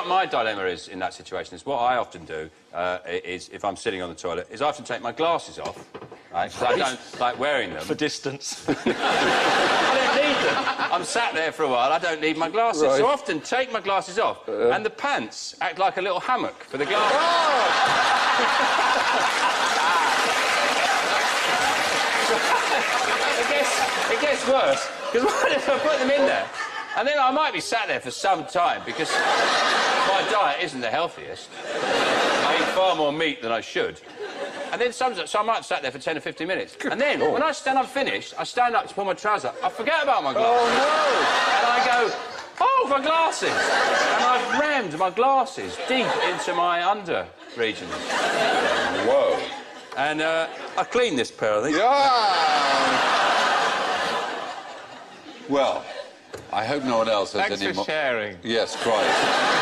what my dilemma is in that situation is what I often do uh, is, if I'm sitting on the toilet, is I often take my glasses off, right? 'cause I don't like wearing them. For distance. I don't need them. I'm sat there for a while, I don't need my glasses. Right. So I often take my glasses off, and the pants act like a little hammock for the glasses. it, gets, it gets worse, because what if I put them in there? And then I might be sat there for some time because diet isn't the healthiest. I eat far more meat than I should. And then some, so I might have sat there for 10 or 15 minutes. And then, when I stand up finished, I stand up to pull my trousers up. I forget about my glasses. Oh, And I go, oh, my glasses. And I've rammed my glasses deep into my under regions. no! Whoa. And uh, I cleaned this pair, I think. Yeah. Well, I hope no one else has Thanks any for more. sharing. Yes, quite.